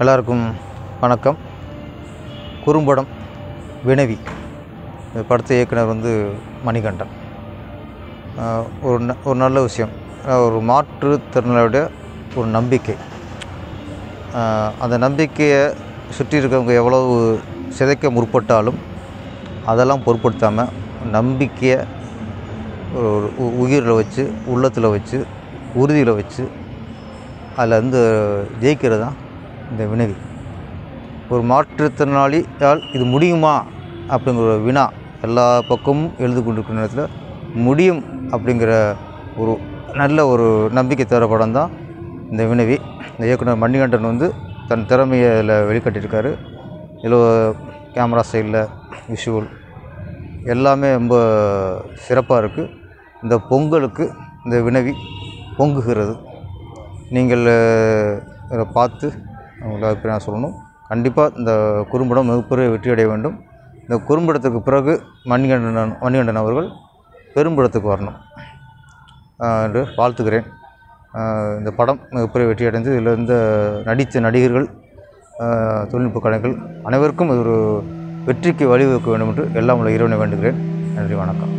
எல்லாருக்கும் வணக்கம். குறும்படம் வினவி. இந்த படத்தை இயக்குனர் வந்து மணிகண்டன். ஒரு ந ஒரு நல்ல விஷயம். ஒரு மாற்றுத்திறனாளியோட ஒரு நம்பிக்கை. அந்த நம்பிக்கையை சுற்றி இருக்கிறவங்க எவ்வளவு சிதைக்க முற்பட்டாலும் அதெல்லாம் பொருட்படுத்தாமல் நம்பிக்கையை ஒரு உ- உயிரில் வச்சு உள்ளத்தில் வச்சு உறுதியில் வச்சு அதில் வந்து ஜெயிக்கிறது தான் இந்த வினவி. ஒரு மாற்றுத்திறனாளியால் இது முடியுமா அப்படிங்கிற ஒரு வினா எல்லா பக்கமும் எழுது கொண்டிருக்கிற நேரத்தில் முடியும் அப்படிங்கிற ஒரு நல்ல ஒரு நம்பிக்கை தர படம் தான் இந்த வினவி. இந்த இயக்குனர் மணிகண்டன் வந்து தன் திறமையை அதில் வெளிக்காட்டியிருக்காரு. இதில் கேமரா சைடில் விஷுவல் எல்லாமே ரொம்ப சிறப்பாக இருக்குது இந்த பொங்கலுக்கு இந்த வினவி பொங்குகிறது. நீங்கள் இதை பார்த்து உங்களை அபிப்பிராயம் சொல்லணும். கண்டிப்பாக இந்த குறும்படம் மிகப்பெரிய வெற்றி அடைய வேண்டும். இந்த குறும்படத்துக்கு பிறகு மணிகண்டன் மணிகண்டன் அவர்கள் பெரும்படத்துக்கு வரணும். என்று வாழ்த்துக்கிறேன் இந்த படம் மிகப்பெரிய வெற்றி அடைந்து இதில் இருந்த நடித்த நடிகர்கள் தொழில்நுட்ப கலைஞர்கள் அனைவருக்கும் இது ஒரு வெற்றிக்கு வழிவகுக்க வேண்டும் என்று எல்லாம் உள்ள இறைவனை வேண்டுகிறேன். நன்றி வணக்கம்.